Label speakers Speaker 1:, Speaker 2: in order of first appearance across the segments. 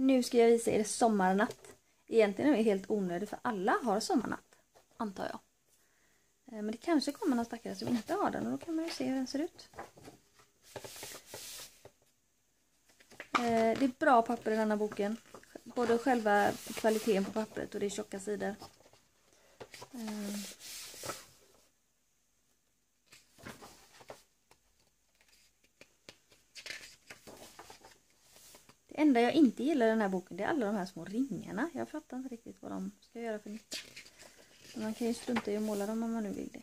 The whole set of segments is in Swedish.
Speaker 1: Nu ska jag visa er sommarnatt. Egentligen är det helt onödigt för alla har sommarnatt. Antar jag. Eh, men det kanske kommer någon stackare som inte har den och då kan man ju se hur den ser ut. Eh, det är bra papper i denna boken. Både själva kvaliteten på pappret och det är tjocka sidor. Eh, enda jag inte gillar i den här boken det är alla de här små ringarna. Jag fattar inte riktigt vad de ska göra för nytta. Man kan ju strunta i att måla dem om man nu vill det.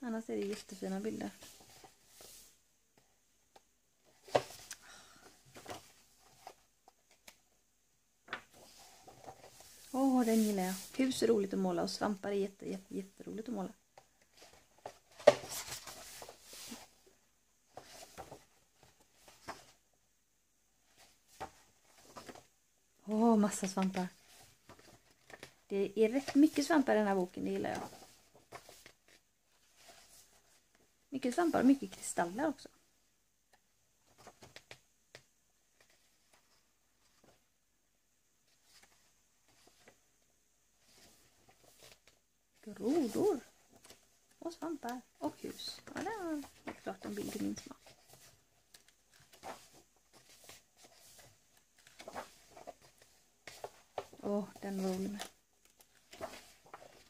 Speaker 1: Annars är det jättefina bilder. Åh, den gillar jag. Hus är roligt att måla och svampar är jätte, jätte, jätteroligt att måla. Åh, massa svampar. Det är rätt mycket svampar i den här boken, det gillar jag. Mycket svampar och mycket kristaller också. Grodor. Och svampar. Och hus. Ja, det var klart en bild i min smak. Åh, den var rolig med.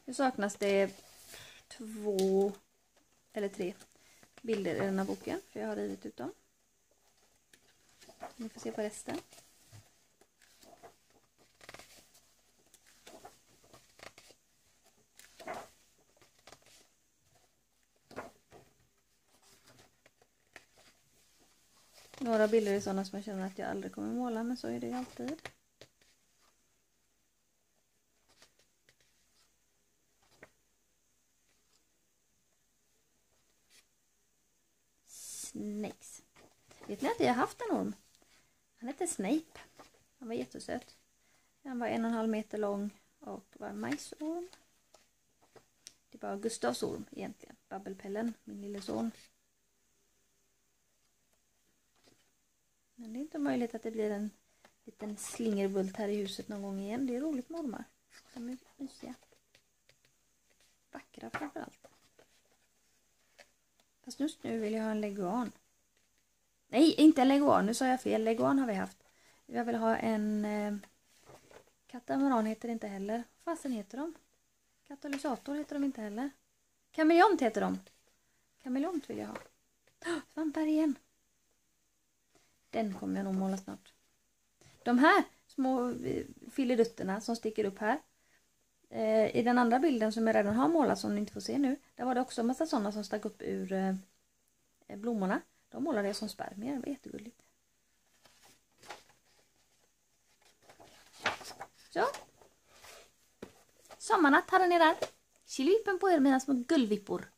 Speaker 1: Nu saknas det två eller tre bilder i den här boken. För jag har rivit ut dem. Ni får se på resten. Några bilder är sådana som jag känner att jag aldrig kommer måla, men så är det ju alltid. Snakes. Vet ni att jag har haft en orm? Han hette Snape. Han var jättesöt. Han var en och en halv meter lång och var en majsorm. Det var Gustavs orm egentligen. Babbelpellen, min lille son. Men det är inte möjligt att det blir en liten slingerbult här i huset någon gång igen. Det är roligt med ormar. De är mysiga. Vackra framförallt. Fast just nu vill jag ha en leguan. Nej, inte en leguan. Nu sa jag fel. Leguan har vi haft. Jag vill ha en eh, katamaran heter det inte heller. Vad fasen heter de? Katalysator heter de inte heller. Kameleont heter de. Kameleont vill jag ha. Oh, svampar igen. Den kommer jag nog måla snart. De här små eh, filidutterna som sticker upp här. Eh, I den andra bilden som jag redan har målat som ni inte får se nu. Där var det också en massa sådana som stack upp ur eh, eh blommorna. De målade jag som spermier. Det var jättegulligt. Så. Sommarnatt hade ni där. Chilipen på er mina små gullvippor.